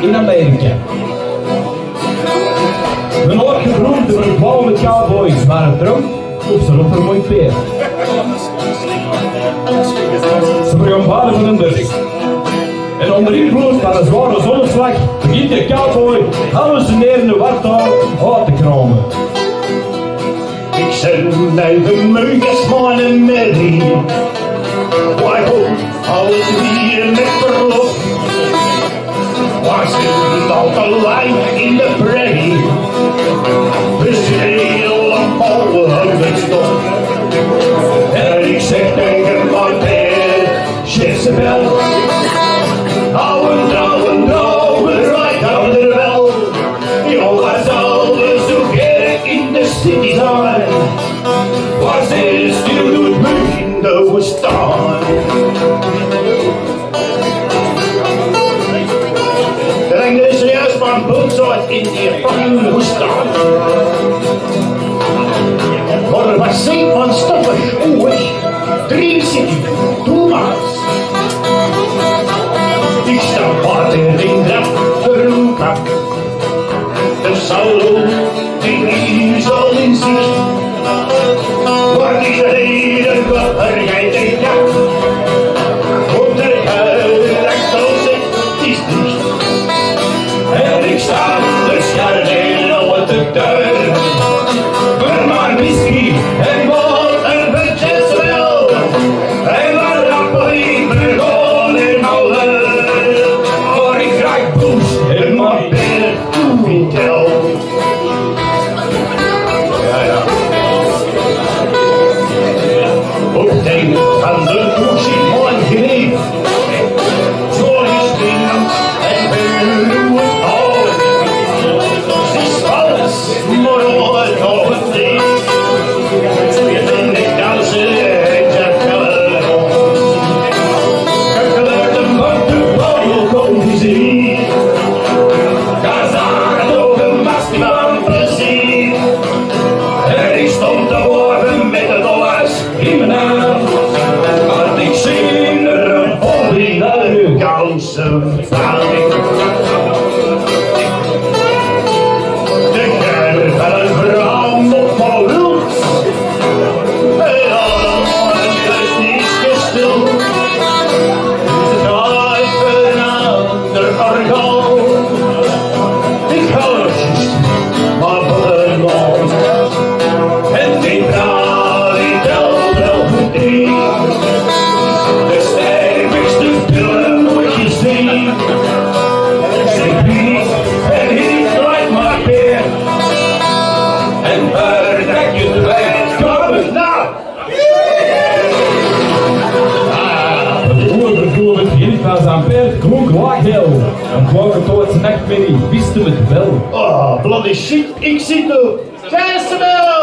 in Amerika. Men åker gegroeid door een van met cowboys. Varför? op zijn mig fel. Ze börjar jag van een underrikt. En onder invloed van een zware zonneslag begint de cowboy hallucinerende wartaal uit te kramen. Ik zend uit de muggen smalle merrie. Waarom komt alles weer met verloren? Zit al te lijn in de prairie? Dus heel lang ballen het stof. En ik zeg tegen mijn peer, Jezebel. Ouwe, trouwe, trouwe, right aan de wel. Jongens, alles zoeken in de city zijn. Waar ze stil doet in de woestijn. In die fucking woestijn. Maar wat zijn van stoffig, oeh, Dream City, Thomas. Ik sta water in dat verloeka. De salon, die is al in zicht. Waar vergeet ik ja. Op de huilen, dat het Tá begint van zijn paard klonk laaghel. En klonk het tot zijn nachtmerrie, wisten we het wel. Oh, bloody shit, ik zit op. Jezebel!